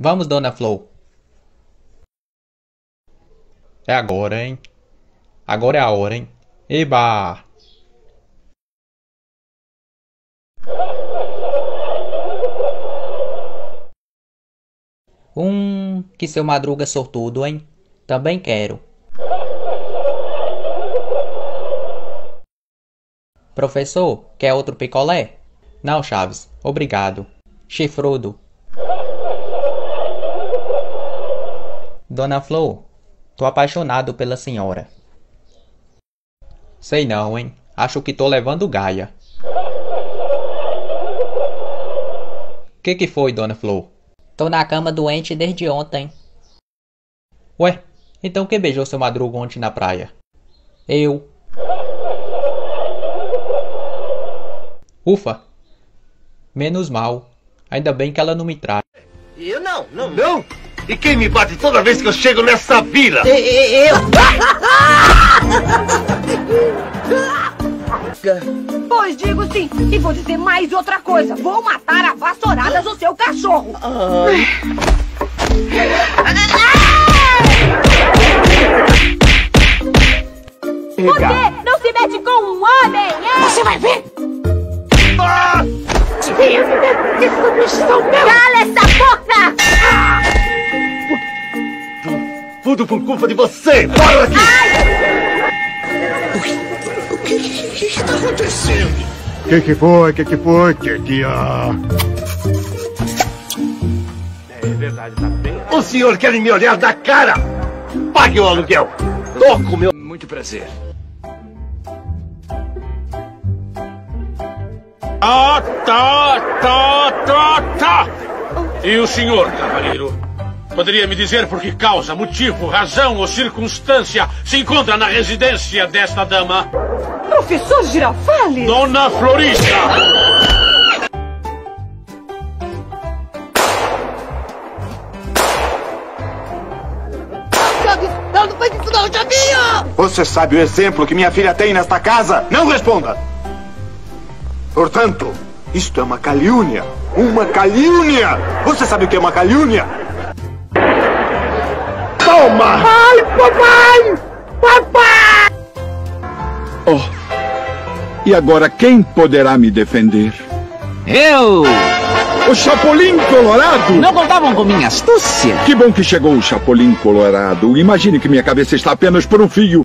Vamos, Dona Flor. É agora, hein? Agora é a hora, hein? Eba! Hum, que seu madruga sortudo, hein? Também quero. Professor, quer outro picolé? Não, Chaves, obrigado. Chifrudo. Dona Flor, tô apaixonado pela senhora. Sei não, hein? Acho que tô levando Gaia. Que que foi, Dona Flor? Tô na cama doente desde ontem. Ué, então quem beijou seu madruga ontem na praia? Eu. Ufa! Menos mal. Ainda bem que ela não me trai. Eu não, não, não. E quem me bate toda vez que eu chego nessa vila? Eu. Pois digo sim, e vou dizer mais outra coisa. Vou matar a vassouradas o seu cachorro. Você não se mete com um homem, é? Você vai ver. Ah! Cala Tudo por culpa de você! Fora daqui! O que que está acontecendo? Que que foi? Que que foi? Que que ah? O senhor quer me olhar da cara? Pague o aluguel! Toco meu... Muito prazer. Ah, tá, tá, tá, tá. E o senhor, cavalheiro? Poderia me dizer por que causa, motivo, razão ou circunstância se encontra na residência desta dama? Professor Girafales? Dona Florista! Não, não faz isso não, Chavinho! Você sabe o exemplo que minha filha tem nesta casa? Não responda! Portanto, isto é uma calúnia. Uma calúnia! Você sabe o que é uma calúnia? Toma! Ai, papai! Papai! Oh. E agora quem poderá me defender? Eu! O Chapolin Colorado! Não contavam com minha astúcia! Que bom que chegou o Chapolin Colorado. Imagine que minha cabeça está apenas por um fio.